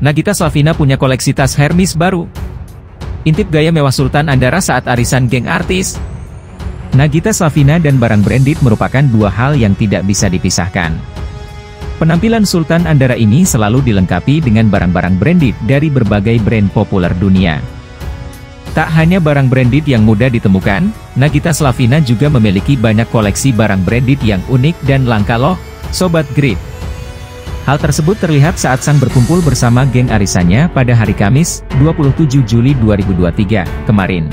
Nagita Slavina punya koleksi tas Hermes baru. Intip gaya mewah Sultan Andara saat arisan geng artis. Nagita Slavina dan barang branded merupakan dua hal yang tidak bisa dipisahkan. Penampilan Sultan Andara ini selalu dilengkapi dengan barang-barang branded dari berbagai brand populer dunia. Tak hanya barang branded yang mudah ditemukan, Nagita Slavina juga memiliki banyak koleksi barang branded yang unik dan langka loh, Sobat Grid. Hal tersebut terlihat saat sang berkumpul bersama geng arisannya pada hari Kamis, 27 Juli 2023, kemarin.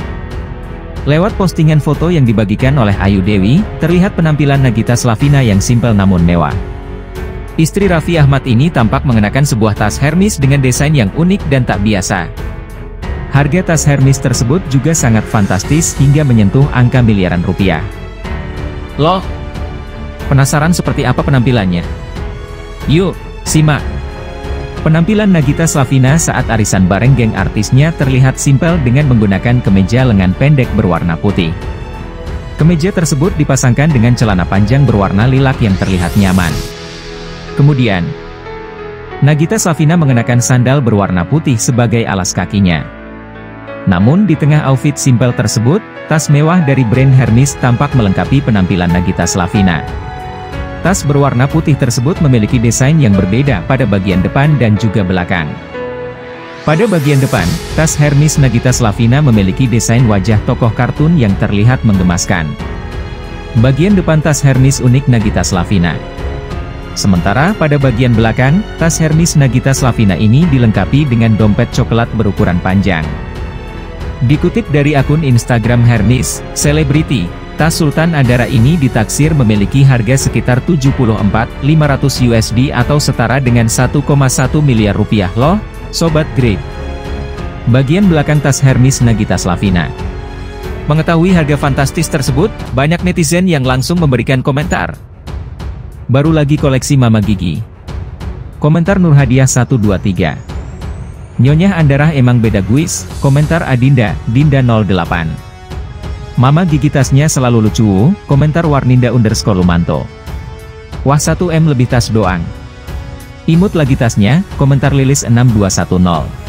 Lewat postingan foto yang dibagikan oleh Ayu Dewi, terlihat penampilan Nagita Slavina yang simpel namun mewah. Istri Raffi Ahmad ini tampak mengenakan sebuah tas Hermes dengan desain yang unik dan tak biasa. Harga tas Hermes tersebut juga sangat fantastis hingga menyentuh angka miliaran rupiah. Loh? Penasaran seperti apa penampilannya? Yuk, simak. Penampilan Nagita Slavina saat arisan bareng geng artisnya terlihat simpel dengan menggunakan kemeja lengan pendek berwarna putih. Kemeja tersebut dipasangkan dengan celana panjang berwarna lilac yang terlihat nyaman. Kemudian, Nagita Slavina mengenakan sandal berwarna putih sebagai alas kakinya. Namun di tengah outfit simpel tersebut, tas mewah dari brand Hermes tampak melengkapi penampilan Nagita Slavina. Tas berwarna putih tersebut memiliki desain yang berbeda pada bagian depan dan juga belakang. Pada bagian depan, tas Hermes Nagita Slavina memiliki desain wajah tokoh kartun yang terlihat menggemaskan. Bagian depan tas Hermes unik Nagita Slavina. Sementara pada bagian belakang, tas Hermes Nagita Slavina ini dilengkapi dengan dompet coklat berukuran panjang. Dikutip dari akun Instagram Hermes, Celebrity, tas Sultan Andara ini ditaksir memiliki harga sekitar 74.500 USD atau setara dengan 1,1 miliar rupiah loh, Sobat Grade. Bagian belakang tas Hermes Nagita Slavina. Mengetahui harga fantastis tersebut, banyak netizen yang langsung memberikan komentar. Baru lagi koleksi Mama Gigi. Komentar Nurhadiah 123. Nyonya Andara emang beda guis, komentar Adinda, Dinda 08. Mama Gigi tasnya selalu lucu, komentar Warninda underscore Lumanto. Wah 1M lebih tas doang. Imut lagi tasnya, komentar Lilis 6210.